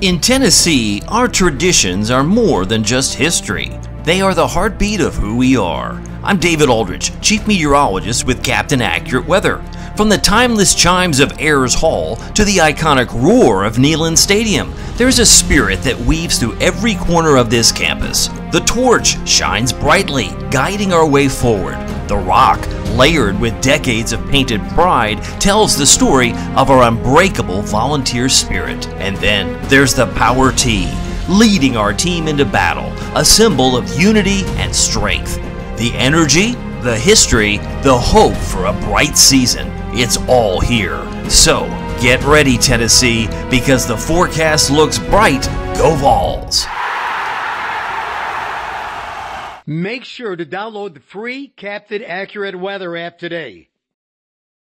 In Tennessee, our traditions are more than just history. They are the heartbeat of who we are. I'm David Aldrich, Chief Meteorologist with Captain Accurate Weather. From the timeless chimes of Ayres Hall to the iconic roar of Neyland Stadium, there's a spirit that weaves through every corner of this campus. The torch shines brightly, guiding our way forward. The rock, layered with decades of painted pride, tells the story of our unbreakable volunteer spirit. And then there's the Power T, leading our team into battle, a symbol of unity and strength. The energy, the history, the hope for a bright season. It's all here. So, get ready, Tennessee, because the forecast looks bright. Go Vols! Make sure to download the free Captain Accurate Weather app today.